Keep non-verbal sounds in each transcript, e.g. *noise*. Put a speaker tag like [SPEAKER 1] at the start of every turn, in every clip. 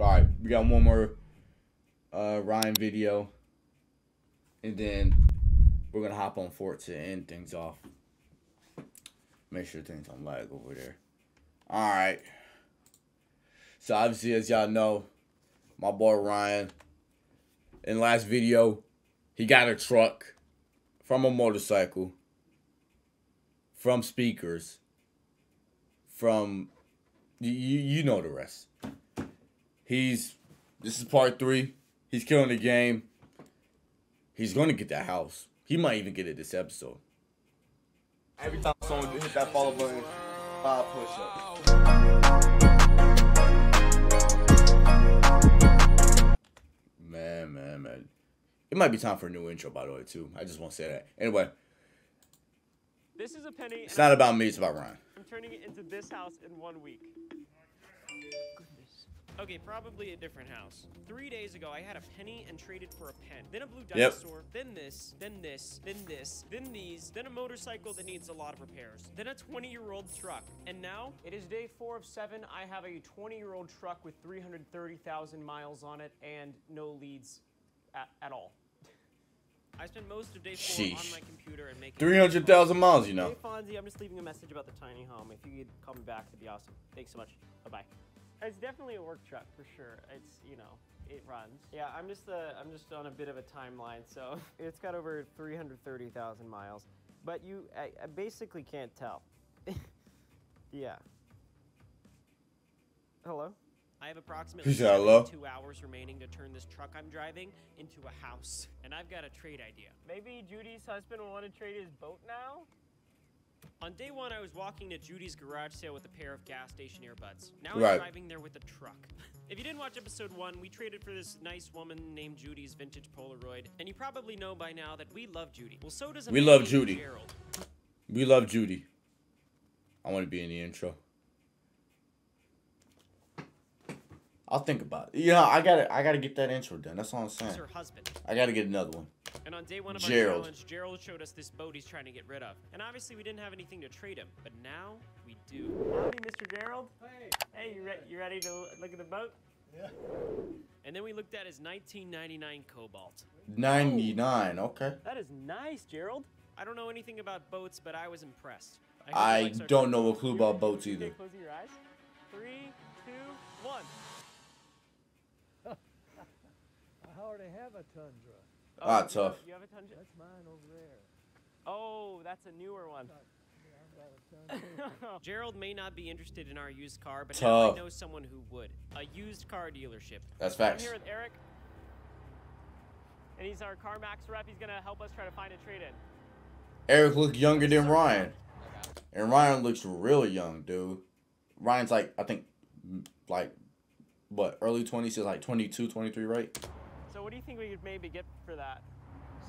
[SPEAKER 1] All right, we got one more uh, Ryan video, and then we're gonna hop on Fort to end things off. Make sure things don't lag over there. All right. So obviously, as y'all know, my boy Ryan, in last video, he got a truck from a motorcycle, from speakers, from you you know the rest. He's this is part three. He's killing the game. He's gonna get that house. He might even get it this episode. Every time someone hit that follow button, five push-ups. Man, man, man. It might be time for a new intro, by the way, too. I just want to say that. Anyway,
[SPEAKER 2] This is a penny.
[SPEAKER 1] it's not about me, it's about Ryan.
[SPEAKER 2] I'm turning it into this house in one week. Goodness. Okay, probably a different house. Three days ago, I had a penny and traded for a pen. Then a blue
[SPEAKER 1] Yep.
[SPEAKER 2] dinosaur. Then this. Then this. Then this. Then these. Then a motorcycle that needs a lot of repairs. Then a 20-year-old truck. And now it is day four of seven. I have a 20-year-old truck with 330,000 miles on it and no leads at, at all. I spent most of day four on
[SPEAKER 1] Sheesh.
[SPEAKER 2] my computer and making
[SPEAKER 1] 300,000 miles, you know.
[SPEAKER 2] Hey Fonzie, I'm just leaving a message about the tiny home. If you could call me back, that'd be awesome. Thanks so much. Bye bye. It's definitely a work truck for sure. It's you know it runs. Yeah, I'm just uh, I'm just on a bit of a timeline, so *laughs* it's got over 330,000 miles. But you, I, I basically can't tell. *laughs* yeah. Hello. I have approximately
[SPEAKER 1] hello.
[SPEAKER 2] two hours remaining to turn this truck I'm driving into a house, and I've got a trade idea. Maybe Judy's husband will want to trade his boat now. On day one, I was walking to Judy's garage sale with a pair of gas station earbuds. Now I'm driving there with a truck. *laughs* if you didn't watch episode one, we traded for this nice woman named Judy's vintage Polaroid, and you probably know by now that we love Judy. Well, so does a
[SPEAKER 1] We love Judy.
[SPEAKER 2] Gerald.
[SPEAKER 1] We love Judy. I want to be in the intro. I'll think about it. Yeah, I gotta, I gotta get that intro done. That's all I'm saying.
[SPEAKER 2] her husband.
[SPEAKER 1] I gotta get another one.
[SPEAKER 2] And on day one of our challenge, Gerald showed us this boat he's trying to get rid of. And obviously, we didn't have anything to trade him, but now we do. Howdy, Mr. Gerald. Hey. Hey, you, re- you ready to look at the boat? Yeah. And then we looked at his 1999 Cobalt.
[SPEAKER 1] 99. Okay.
[SPEAKER 2] That is nice, Gerald. I don't know anything about boats, but I was impressed. hope he
[SPEAKER 1] I don't
[SPEAKER 2] truck.
[SPEAKER 1] know a clue about boats
[SPEAKER 2] Okay,
[SPEAKER 1] either.
[SPEAKER 2] close your eyes. Three, two, one. *laughs*
[SPEAKER 3] I already have a Tundra.
[SPEAKER 2] Oh,
[SPEAKER 1] Ah, tough.
[SPEAKER 2] You have a Tundra?
[SPEAKER 3] That's mine over there.
[SPEAKER 2] Oh, that's a newer one.
[SPEAKER 3] Yeah, I've got a Tundra. *laughs*
[SPEAKER 2] Gerald may not be interested in our used car, but now I know someone who would. A used car dealership.
[SPEAKER 1] That's facts.
[SPEAKER 2] I'm here with Eric, and he's our CarMax rep. He's gonna help us try to find a trade-in.
[SPEAKER 1] Eric looks younger than Ryan, and Ryan looks really young, dude. Ryan's like, I think, like, what early 20s is like 22, 23, right?
[SPEAKER 2] So, what do you think we could maybe get for that?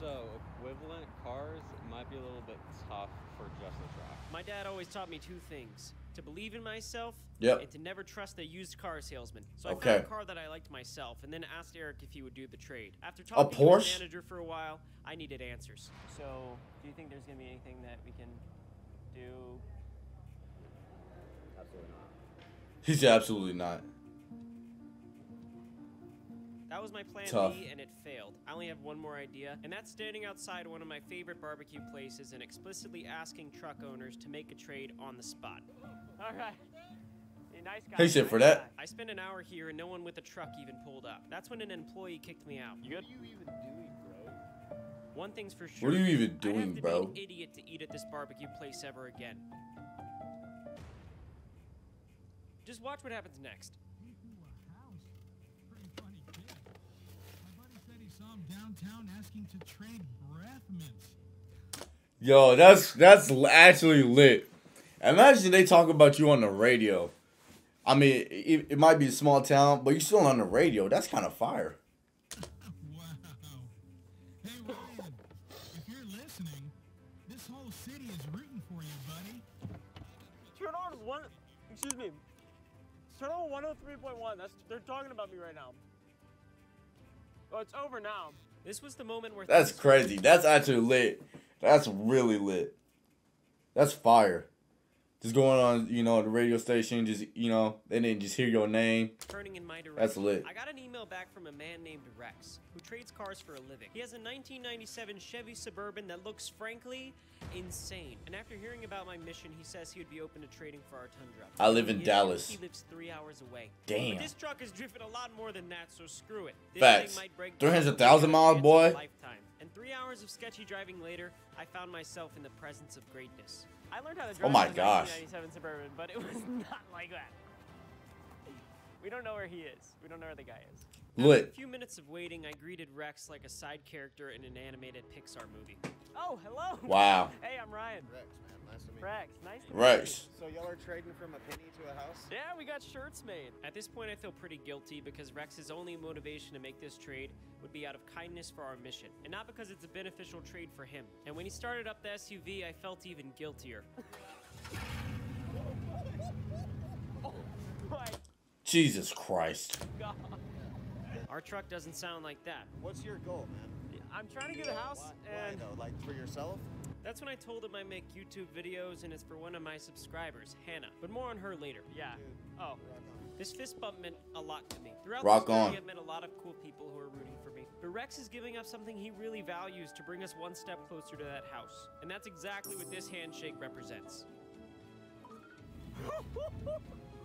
[SPEAKER 4] So, equivalent cars might be a little bit tough for just a truck.
[SPEAKER 2] My dad always taught me two things: to believe in myself,
[SPEAKER 1] Yep.
[SPEAKER 2] and to never trust a used car salesman. So I
[SPEAKER 1] Okay.
[SPEAKER 2] found a car that I liked myself, and then asked Eric if he would do the trade. After talking to
[SPEAKER 1] Porsche?
[SPEAKER 2] his manager for a while, I needed answers. So, do you think there's gonna be anything that we can do? Absolutely not.
[SPEAKER 1] He said absolutely not.
[SPEAKER 2] That was my plan
[SPEAKER 1] Tough.
[SPEAKER 2] B, and it failed. I only have one more idea, and that's standing outside one of my favorite barbecue places and explicitly asking truck owners to make a trade on the spot. All right. Hey, nice guy.
[SPEAKER 1] He said for that.
[SPEAKER 2] I spent an hour here, and no one with a truck even pulled up. That's when an employee kicked me out. You good?
[SPEAKER 4] What are you even doing, bro?
[SPEAKER 2] One thing's for sure.
[SPEAKER 1] What are you even
[SPEAKER 2] I'd have
[SPEAKER 1] doing,
[SPEAKER 2] to
[SPEAKER 1] bro?
[SPEAKER 2] Be an idiot to eat at this barbecue place ever again. Just watch what happens next.
[SPEAKER 5] Into a house. Pretty funny kid. My buddy saw him downtown asking to trade breath mints.
[SPEAKER 1] Yo, that's that's actually lit. Imagine they talk about you on the radio. I mean, it, it might be a small town, but you're still on the radio. That's kind of fire. *laughs*
[SPEAKER 5] Wow. Hey, Ryan, if you're listening, this whole city is rooting for you, buddy.
[SPEAKER 2] Turn on one. Excuse me. Turn on 103.1. That's they're talking about me right now. Oh, it's over now. This was the moment where
[SPEAKER 1] That's crazy. That's actually lit. That's really lit. That's fire. Just going on, you know, the radio station, just you know, and then just hear your name.
[SPEAKER 2] turning in my direction.
[SPEAKER 1] That's lit.
[SPEAKER 2] I got an email back from a man named Rex, who trades cars for a living. He has a 1997 Chevy Suburban that looks, frankly, insane. And after hearing about my mission, he says he would be open to trading for our Tundra.
[SPEAKER 1] I live in
[SPEAKER 2] He-
[SPEAKER 1] Dallas.
[SPEAKER 2] He lives three hours away.
[SPEAKER 1] Damn.
[SPEAKER 2] But this truck has driven a lot more than that, so screw it. This
[SPEAKER 1] Facts.
[SPEAKER 2] thing might break
[SPEAKER 1] 300,000 miles,
[SPEAKER 2] chance of a
[SPEAKER 1] boy.
[SPEAKER 2] Lifetime. And three hours of sketchy driving later, I found myself in the presence of greatness. I learned how to oh drive
[SPEAKER 1] Oh my
[SPEAKER 2] a
[SPEAKER 1] gosh.
[SPEAKER 2] 1997 Suburban, but it was *laughs* not like that. We don't know where he is. We don't know where the guy is. After a few minutes of waiting, I greeted Rex like a side character in an animated Pixar movie. Oh, hello.
[SPEAKER 1] Wow.
[SPEAKER 2] Hey, I'm Ryan.
[SPEAKER 6] Rex,
[SPEAKER 2] Rex, nice to
[SPEAKER 1] Rex.
[SPEAKER 6] you. So y'all are trading from a penny to a house?
[SPEAKER 2] Yeah, we got shirts made. At this point, I feel pretty guilty because Rex's only motivation to make this trade would be out of kindness for our mission, and not because it's a beneficial trade for him. And when he started up the SUV, I felt even guiltier. *laughs* oh my
[SPEAKER 1] Jesus Christ.
[SPEAKER 2] god. Our truck doesn't sound like that.
[SPEAKER 6] What's your goal, man?
[SPEAKER 2] I'm trying to get a house,
[SPEAKER 6] Why, why though? Like for yourself?
[SPEAKER 2] That's when I told him I make YouTube videos and it's for one of my subscribers, Hannah. But more on her later. Yeah.
[SPEAKER 6] Dude,
[SPEAKER 2] Oh. This fist bump meant a lot to me. Throughout
[SPEAKER 1] Rock
[SPEAKER 2] this journey,
[SPEAKER 1] on.
[SPEAKER 2] I've met a lot of cool people who are rooting for me. But Rex is giving up something he really values to bring us one step closer to that house. And that's exactly what this handshake represents. *laughs*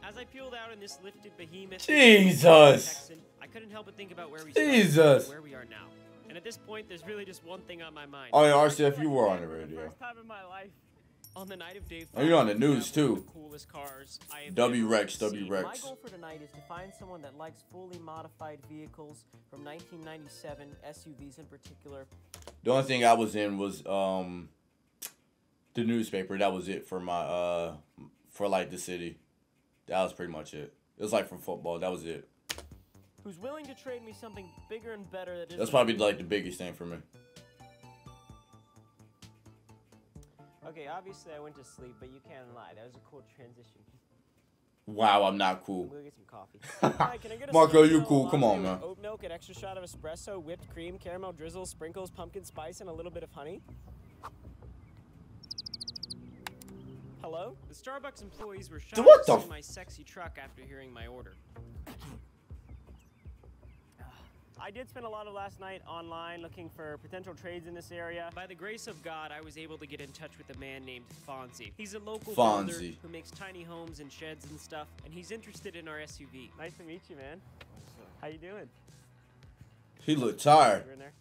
[SPEAKER 2] As I peeled out in this lifted behemoth,
[SPEAKER 1] Jesus.
[SPEAKER 2] Texan, I couldn't help but think about where we
[SPEAKER 1] Jesus.
[SPEAKER 2] and where we are now. And at this point, there's really just one thing on my mind.
[SPEAKER 1] Oh yeah, RCF, you were on the radio.
[SPEAKER 2] First time in my life. On the night of day
[SPEAKER 1] Oh, you're on the news,
[SPEAKER 2] we have one
[SPEAKER 1] too.
[SPEAKER 2] the Coolest cars I have
[SPEAKER 1] W Rex. W Rex.
[SPEAKER 2] My goal for tonight is to find someone that likes fully modified vehicles from 1997 SUVs in particular.
[SPEAKER 1] The only thing I was in was um the newspaper. That was it for my uh for like the city. That was pretty much it. It was like for football. That was it.
[SPEAKER 2] Who's willing to trade me something bigger and better that
[SPEAKER 1] That's probably like the biggest thing for me.
[SPEAKER 2] Okay, obviously I went to sleep, but you can't lie. That was a cool transition.
[SPEAKER 1] Wow, I'm not cool.
[SPEAKER 2] We'll get some coffee. *laughs* Hi, can I get a
[SPEAKER 1] Marco, you
[SPEAKER 2] Siciliano
[SPEAKER 1] cool. Come on, man.
[SPEAKER 2] Oat milk, an extra shot of espresso, whipped cream, caramel drizzle, sprinkles, pumpkin spice, and a little bit of honey. Hello? The Starbucks employees were shocked to see my sexy truck after hearing my order. I did spend a lot of last night online looking for potential trades in this area. By the grace of God, I was able to get in touch with a man named Fonzie. He's a local builder who makes tiny homes and sheds and stuff, and he's interested in our SUV. Nice to meet you, man. How you doing?
[SPEAKER 1] He looked tired.
[SPEAKER 2] You're in there?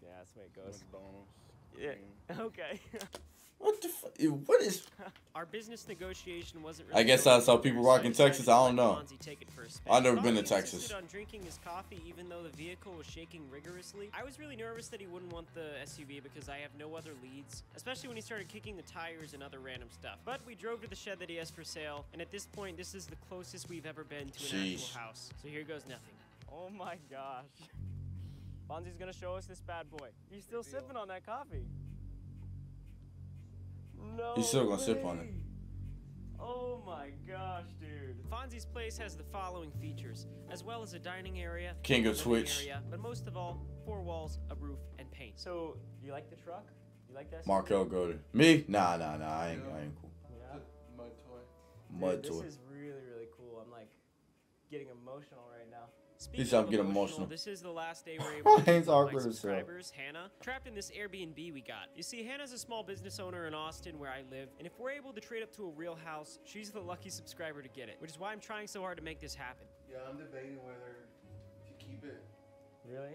[SPEAKER 2] Yeah, that's the way it goes.
[SPEAKER 6] McDonald's.
[SPEAKER 2] Yeah. *laughs* Okay. *laughs*
[SPEAKER 1] What the fuck? What is? *laughs*
[SPEAKER 2] Our business negotiation wasn't. Really I
[SPEAKER 1] guess
[SPEAKER 2] going
[SPEAKER 1] that's how people
[SPEAKER 2] so
[SPEAKER 1] rock in Texas. I don't know.
[SPEAKER 2] Fonzie take it for a spin.
[SPEAKER 1] I've never been to
[SPEAKER 2] Fonzie
[SPEAKER 1] Texas.
[SPEAKER 2] insisted on drinking his coffee even though the vehicle was shaking rigorously. I was really nervous that he wouldn't want the SUV because I have no other leads, especially when he started kicking the tires and other random stuff. But we drove to the shed that he has for sale, and at this point, this is the closest we've ever been to an
[SPEAKER 1] Sheesh.
[SPEAKER 2] actual house. So here goes nothing. Oh my gosh. *laughs* Fonzie's gonna show us this bad boy. He's still sipping on that coffee. No.
[SPEAKER 1] He's still gonna sip on it.
[SPEAKER 2] Oh my gosh, dude. Fonzie's place has the following features, as well as a dining area,
[SPEAKER 1] King of
[SPEAKER 2] living
[SPEAKER 1] Twitch.
[SPEAKER 2] area, but most of all, four walls, a roof, and paint. So, you like the truck? You like that?
[SPEAKER 1] Markel go to me? Nah, nah, nah. I ain't, I ain't cool.
[SPEAKER 2] Yeah.
[SPEAKER 6] Mud toy.
[SPEAKER 1] Mud toy.
[SPEAKER 2] This is really, really cool. I'm like getting emotional right now.
[SPEAKER 1] Please
[SPEAKER 2] Speaking
[SPEAKER 1] don't
[SPEAKER 2] of
[SPEAKER 1] get
[SPEAKER 2] emotional,
[SPEAKER 1] emotional.
[SPEAKER 2] this is the last day we're *laughs* able to
[SPEAKER 1] Ryan's
[SPEAKER 2] meet one of
[SPEAKER 1] awkward
[SPEAKER 2] my
[SPEAKER 1] as hell.
[SPEAKER 2] subscribers, Hannah, trapped in this Airbnb we got. You see, Hannah's a small business owner in Austin where I live, and if we're able to trade up to a real house, she's the lucky subscriber to get it, which is why I'm trying so hard to make this happen.
[SPEAKER 6] Yeah, I'm debating whether to keep it.
[SPEAKER 2] Really?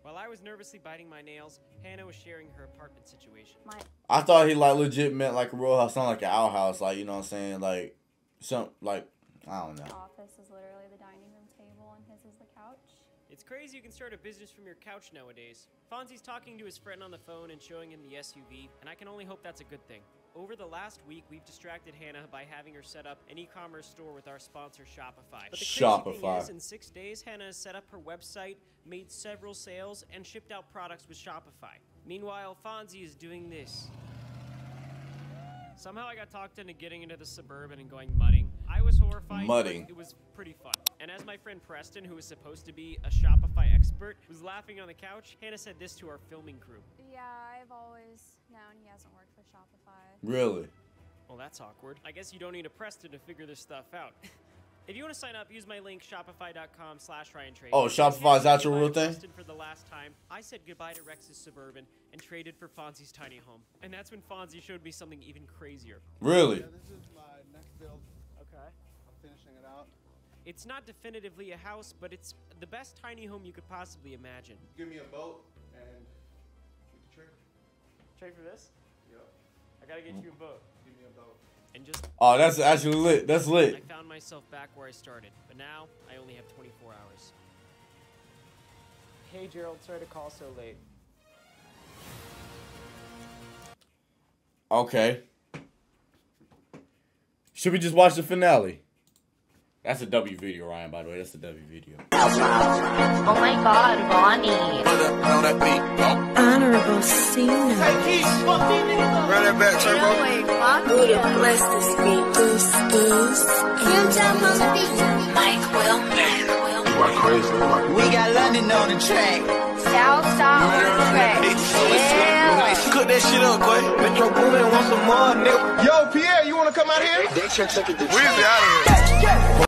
[SPEAKER 2] While I was nervously biting my nails, Hannah was sharing her apartment situation.
[SPEAKER 7] My
[SPEAKER 1] I thought he like legit meant like a real house, not like an outhouse. Like you know what I'm saying? Like some like I don't know.
[SPEAKER 7] office is literally the dining room table, and his is the couch.
[SPEAKER 2] It's crazy you can start a business from your couch nowadays. Fonzie's talking to his friend on the phone and showing him the SUV, and I can only hope that's a good thing. Over the last week, we've distracted Hannah by having her set up an e-commerce store with our sponsor Shopify. But the crazy thing is, in six days, Hannah has set up her website, made several sales, and shipped out products with Shopify. Meanwhile, Fonzie is doing this. Somehow I got talked into getting into the suburban and going mudding. I was horrified. but
[SPEAKER 1] Mudding.
[SPEAKER 2] It was pretty fun. And as my friend Preston, who was supposed to be a Shopify expert, was laughing on the couch, Hannah said this to our filming crew.
[SPEAKER 7] Yeah, I've always known he hasn't worked for Shopify.
[SPEAKER 1] Really?
[SPEAKER 2] Well, that's awkward. I guess you don't need a Preston to figure this stuff out. *laughs* if you want to sign up, use my link shopify.com slash Ryan Trade.
[SPEAKER 1] Oh, Shopify is that your real thing?
[SPEAKER 2] Preston for the last time, I said goodbye to Rex's Suburban and traded for Fonzie's tiny home. And that's when Fonzie showed me something even crazier.
[SPEAKER 1] Really?
[SPEAKER 6] Yeah,
[SPEAKER 2] It's not definitively a house, but it's the best tiny home you could possibly imagine.
[SPEAKER 6] Give me a boat and we can trade.
[SPEAKER 2] Trade for this?
[SPEAKER 6] Yep.
[SPEAKER 2] I gotta get you a boat.
[SPEAKER 6] Give me a boat.
[SPEAKER 2] And just
[SPEAKER 1] Oh, that's actually lit. That's lit.
[SPEAKER 2] I found myself back where I started, but now I only have 24 hours. Hey Gerald, sorry to call so late.
[SPEAKER 1] Okay. Should we just watch the finale? That's a W video, Ryan, by the way. That's a W video.
[SPEAKER 8] Oh my god, Bonnie.
[SPEAKER 9] Honorable senior.
[SPEAKER 6] Run that back, Turbo.
[SPEAKER 9] Who the bless this beat? Goose, goose.
[SPEAKER 8] Mike Wilmer.
[SPEAKER 10] We got London on the track.
[SPEAKER 8] Southside on the track. Yeah.
[SPEAKER 10] Cook that shit up, boy. Metro Boomin want some more, nigga.
[SPEAKER 6] Yo, Pierre, you want to come out here?
[SPEAKER 10] They sure took it to
[SPEAKER 6] Weezy out of here.